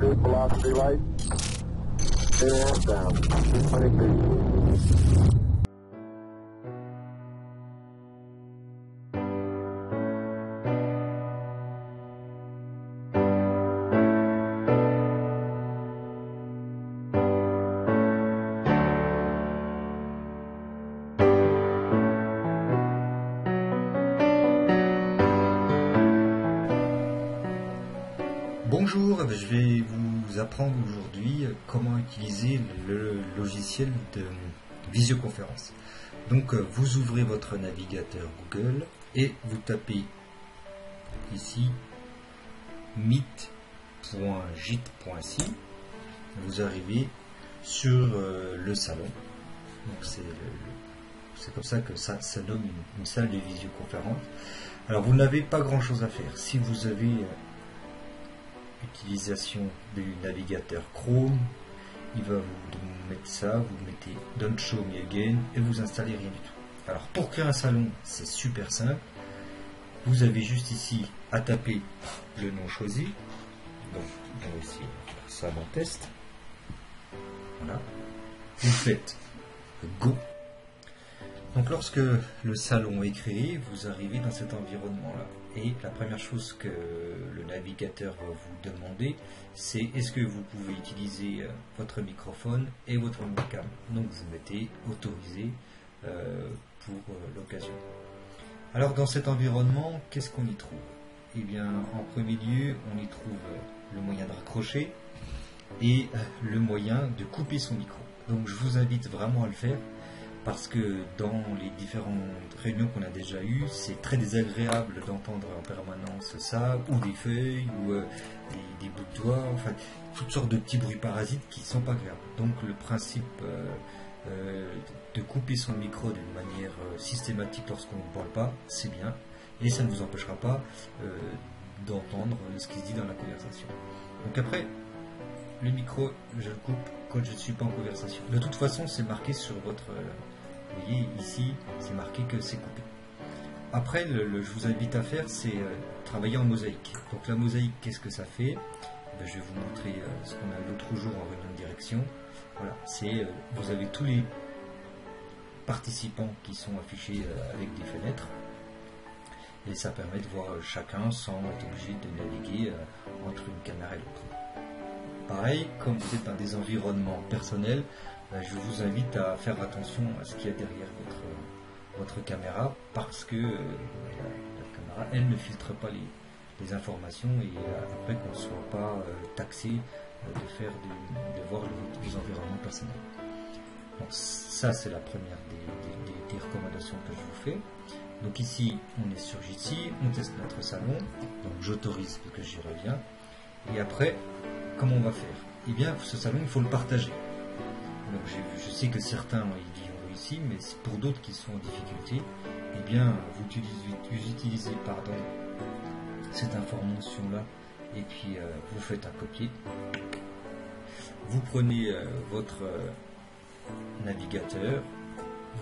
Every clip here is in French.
altitude, velocity right. Clear down. 23. Bonjour, je vais vous apprendre aujourd'hui comment utiliser le logiciel de visioconférence. Donc euh, vous ouvrez votre navigateur Google et vous tapez ici meet.git.si. Vous arrivez sur euh, le salon. Donc c'est comme ça que ça, donne une, une salle de visioconférence. Alors vous n'avez pas grand chose à faire. Si vous avez utilisation du navigateur Chrome, il va vous mettre ça, vous mettez Don't Show Me Again et vous installez rien du tout. Alors pour créer un salon, c'est super simple. Vous avez juste ici à taper le nom choisi. Donc on va ça test. Voilà. Vous faites Go. Donc lorsque le salon est créé, vous arrivez dans cet environnement-là. Et la première chose que le navigateur va vous demander, c'est est-ce que vous pouvez utiliser euh, votre microphone et votre webcam? Donc vous mettez autorisé euh, pour euh, l'occasion. Alors dans cet environnement, qu'est-ce qu'on y trouve? Eh bien en premier lieu, on y trouve le moyen de raccrocher et le moyen de couper son micro. Donc je vous invite vraiment à le faire parce que dans les différentes réunions qu'on a déjà eues, c'est très désagréable d'entendre en permanence ça, ou des feuilles, ou euh, des, des bouts de doigts, enfin toutes sortes de petits bruits parasites qui sont pas agréables. Donc le principe euh, euh, de couper son micro d'une manière systématique lorsqu'on ne parle pas, c'est bien, et ça ne vous empêchera pas d'entendre ce qui se dit dans la conversation. Donc après, le micro, je le coupe quand je ne suis pas en conversation. De toute façon, c'est marqué sur votre... euh, vous voyez, ici, c'est marqué que c'est coupé. Après, le, je vous invite à faire, c'est euh, travailler en mosaïque. Donc la mosaïque, qu'est-ce que ça fait? Ben, Je vais vous montrer euh, ce qu'on a l'autre jour en réunion direction. Voilà, c'est... vous avez tous les participants qui sont affichés avec des fenêtres. Et ça permet de voir chacun sans être obligé de naviguer entre une caméra et l'autre. Pareil, comme êtes dans des environnements personnels, euh, je vous invite à faire attention à ce qu'il y a derrière votre, caméra parce que euh, la, caméra, elle ne filtre pas les, informations et euh, après qu'on ne soit pas taxé de faire de voir les, environnements personnels. Donc ça c'est la première des recommandations que je vous fais. Donc ici on est sur Jitsi, on teste notre salon, donc j'autorise parce que j'y reviens. Et après, comment on va faire? Eh bien, ce salon, il faut le partager. Donc, je sais que certains ils ont réussi, mais pour d'autres qui sont en difficulté, eh bien, vous utilisez, vous utilisez pardon, cette information-là, et puis euh, vous faites un copier. Vous prenez euh, votre euh, navigateur,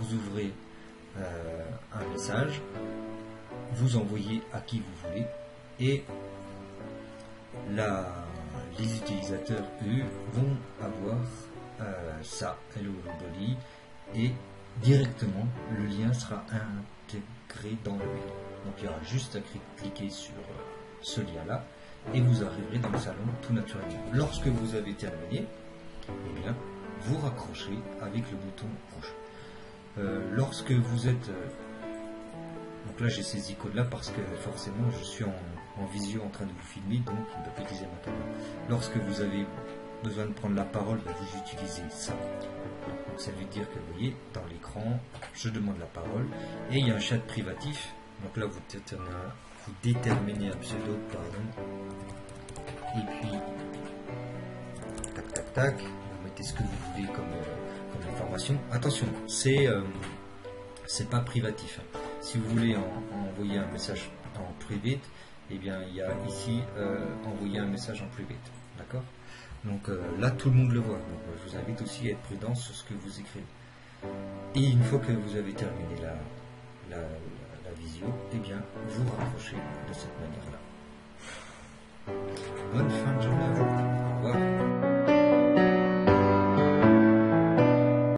vous ouvrez un message, vous envoyez à qui vous voulez, et les utilisateurs, eux, vont avoir euh, ça, Hello Everybody, et directement, le lien sera intégré dans le mail. Donc il y aura juste à cli- cliquer sur euh, ce lien-là, et vous arriverez dans le salon tout naturellement. Lorsque vous avez terminé, eh bien, vous raccrochez avec le bouton rouge. Euh, lorsque vous êtes euh, donc là j'ai ces icônes là parce que forcément je suis en, en visio en train de vous filmer donc il ne peut pas utiliser ma caméra. Lorsque vous avez besoin de prendre la parole, ben, vous utilisez ça. Donc ça veut dire que vous voyez dans l'écran, je demande la parole et il y a un chat privatif. Donc là vous déterminez, vous déterminez un pseudo, pardon. Et puis tac tac tac, vous mettez ce que vous voulez comme, euh, information. Attention, c'est euh, pas privatif. hein. Si vous voulez en- envoyer un message en privé, eh bien il y a ici euh, envoyer un message en privé. D'accord? Donc euh, là tout le monde le voit. Donc je vous invite aussi à être prudent sur ce que vous écrivez. Et une fois que vous avez terminé la, la, la visio, eh bien vous raccrochez de cette manière-là. Bonne